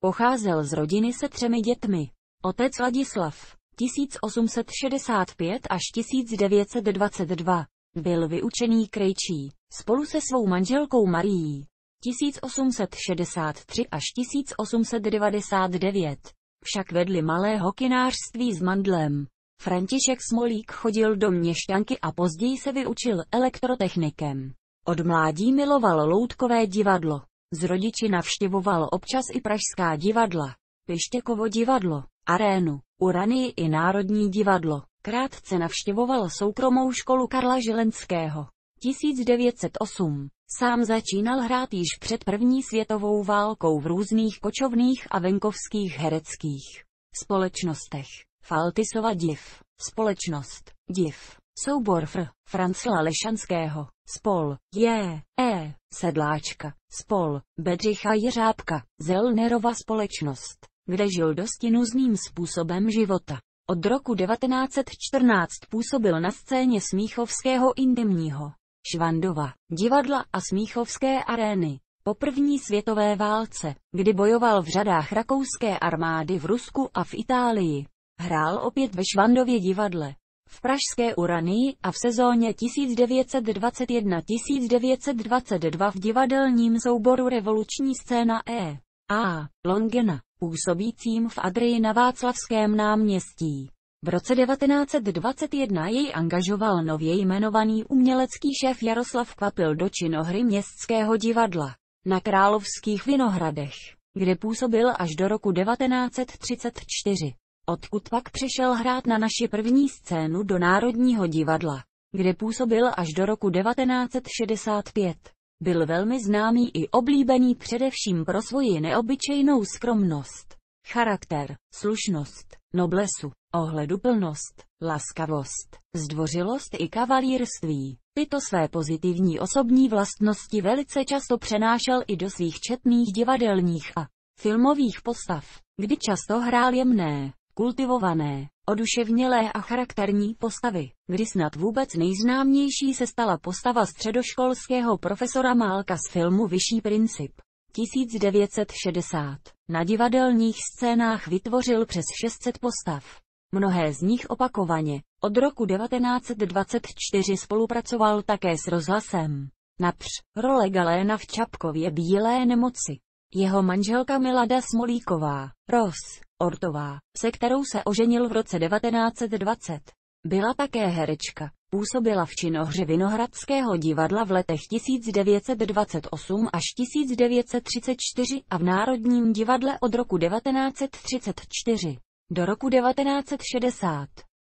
Pocházel z rodiny se třemi dětmi. Otec Ladislav, 1865 až 1922, byl vyučený krejčí, spolu se svou manželkou Marií, 1863 až 1899. Však vedli malé hokinářství s mandlem. František Smolík chodil do měšťanky a později se vyučil elektrotechnikem. Od mládí miloval loutkové divadlo. Z rodiči navštěvoval občas i pražská divadla, Pištěkovo divadlo, arénu, Uranii i Národní divadlo. Krátce navštěvoval soukromou školu Karla Žilenského. 1908. Sám začínal hrát již před první světovou válkou v různých kočovných a venkovských hereckých společnostech. Faltisova div. Společnost. Div. Soubor fr. Francla Lešanského. Spol. Je. E. Sedláčka. Spol. Bedřicha Jeřábka. Zelnerova společnost, kde žil dosti nuzným způsobem života. Od roku 1914 působil na scéně Smíchovského intimního, Švandova, divadla a Smíchovské arény. Po první světové válce, kdy bojoval v řadách rakouské armády v Rusku a v Itálii, hrál opět ve Švandově divadle, v pražské Uranii a v sezóně 1921-1922 v divadelním souboru Revoluční scéna E. A. Longena působícím v Adrii na Václavském náměstí. V roce 1921 jej angažoval nově jmenovaný umělecký šéf Jaroslav Kvapil do činohry městského divadla na Královských Vinohradech, kde působil až do roku 1934, odkud pak přešel hrát na naši první scénu do Národního divadla, kde působil až do roku 1965. Byl velmi známý i oblíbený především pro svoji neobyčejnou skromnost, charakter, slušnost, noblesu, ohleduplnost, laskavost, zdvořilost i kavalírství. Tyto své pozitivní osobní vlastnosti velice často přenášel i do svých četných divadelních a filmových postav, kdy často hrál jemné, kultivované, oduševnělé a charakterní postavy, kdy snad vůbec nejznámější se stala postava středoškolského profesora Málka z filmu Vyšší princip. 1960. Na divadelních scénách vytvořil přes 600 postav. Mnohé z nich opakovaně. Od roku 1924 spolupracoval také s rozhlasem. Např. Role Galéna v Čapkově Bílé nemoci. Jeho manželka Milada Smolíková, Ros, Ortová, se kterou se oženil v roce 1920. Byla také herečka. Působila v činohře Vinohradského divadla v letech 1928 až 1934 a v Národním divadle od roku 1934 do roku 1960.